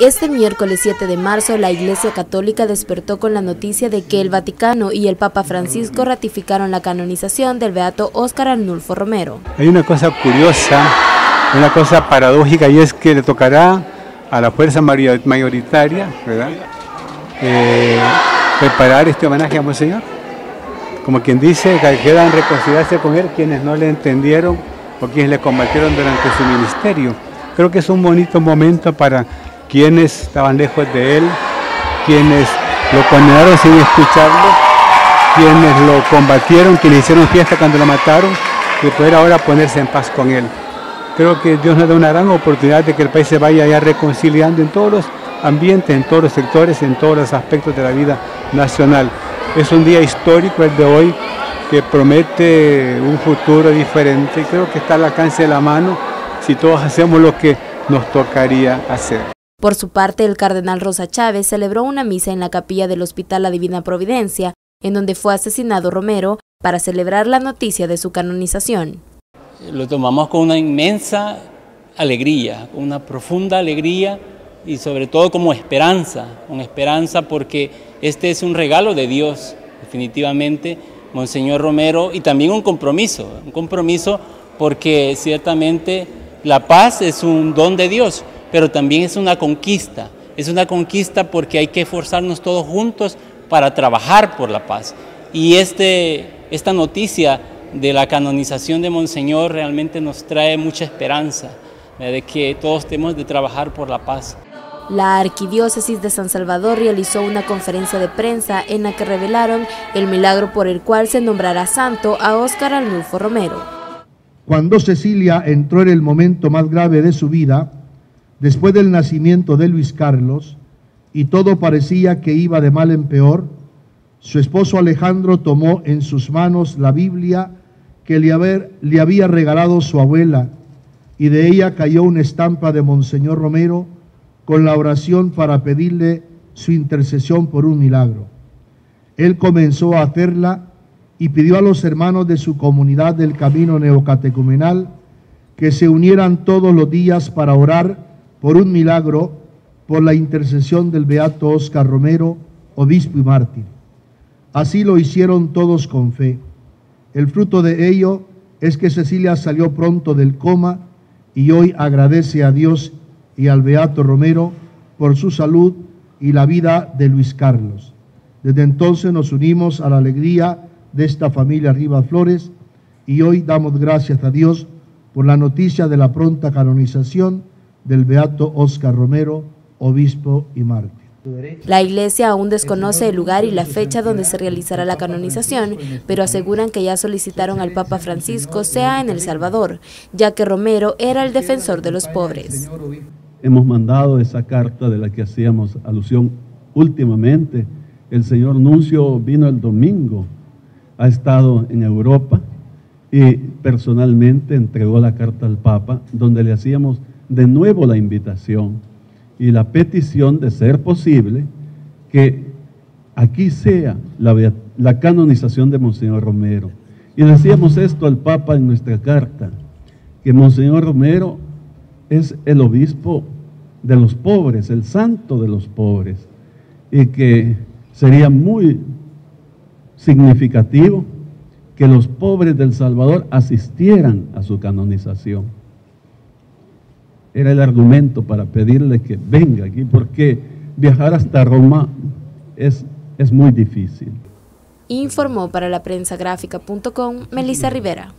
Este miércoles 7 de marzo, la Iglesia Católica despertó con la noticia de que el Vaticano y el Papa Francisco ratificaron la canonización del beato Óscar Arnulfo Romero. Hay una cosa curiosa, una cosa paradójica, y es que le tocará a la fuerza mayoritaria, ¿verdad?, eh, preparar este homenaje a Monseñor. Como quien dice, que quedan reconciliarse con él quienes no le entendieron o quienes le combatieron durante su ministerio. Creo que es un bonito momento para quienes estaban lejos de él, quienes lo condenaron sin escucharlo, quienes lo combatieron, quienes hicieron fiesta cuando lo mataron, y poder ahora ponerse en paz con él. Creo que Dios nos da una gran oportunidad de que el país se vaya ya reconciliando en todos los ambientes, en todos los sectores, en todos los aspectos de la vida nacional. Es un día histórico el de hoy que promete un futuro diferente. Creo que está al alcance de la mano si todos hacemos lo que nos tocaría hacer. Por su parte, el cardenal Rosa Chávez celebró una misa en la capilla del Hospital La Divina Providencia, en donde fue asesinado Romero, para celebrar la noticia de su canonización. Lo tomamos con una inmensa alegría, una profunda alegría y sobre todo como esperanza, con esperanza porque este es un regalo de Dios, definitivamente, Monseñor Romero, y también un compromiso, un compromiso porque ciertamente la paz es un don de Dios, pero también es una conquista. Es una conquista porque hay que esforzarnos todos juntos para trabajar por la paz. Y este, esta noticia de la canonización de Monseñor realmente nos trae mucha esperanza de que todos tenemos de trabajar por la paz. La Arquidiócesis de San Salvador realizó una conferencia de prensa en la que revelaron el milagro por el cual se nombrará santo a Óscar Arnulfo Romero. Cuando Cecilia entró en el momento más grave de su vida, Después del nacimiento de Luis Carlos, y todo parecía que iba de mal en peor, su esposo Alejandro tomó en sus manos la Biblia que le, había regalado su abuela, y de ella cayó una estampa de Monseñor Romero con la oración para pedirle su intercesión por un milagro. Él comenzó a hacerla y pidió a los hermanos de su comunidad del camino neocatecumenal que se unieran todos los días para orar por un milagro, por la intercesión del beato Oscar Romero, obispo y mártir. Así lo hicieron todos con fe. El fruto de ello es que Cecilia salió pronto del coma y hoy agradece a Dios y al beato Romero por su salud y la vida de Luis Carlos. Desde entonces nos unimos a la alegría de esta familia Riva Flores y hoy damos gracias a Dios por la noticia de la pronta canonización del Beato Oscar Romero, obispo y mártir. La iglesia aún desconoce el lugar y la fecha donde se realizará la canonización, pero aseguran que ya solicitaron al Papa Francisco sea en El Salvador, ya que Romero era el defensor de los pobres. Hemos mandado esa carta de la que hacíamos alusión últimamente. El señor Nuncio vino el domingo, ha estado en Europa y personalmente entregó la carta al Papa donde le hacíamos de nuevo la invitación y la petición de ser posible que aquí sea la, canonización de Monseñor Romero. Y decíamos esto al Papa en nuestra carta, que Monseñor Romero es el obispo de los pobres, el santo de los pobres, y que sería muy significativo que los pobres del Salvador asistieran a su canonización era el argumento para pedirle que venga aquí, porque viajar hasta Roma es, es muy difícil. Informó para la prensa gráfica.com Melissa Rivera.